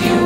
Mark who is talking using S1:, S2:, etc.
S1: you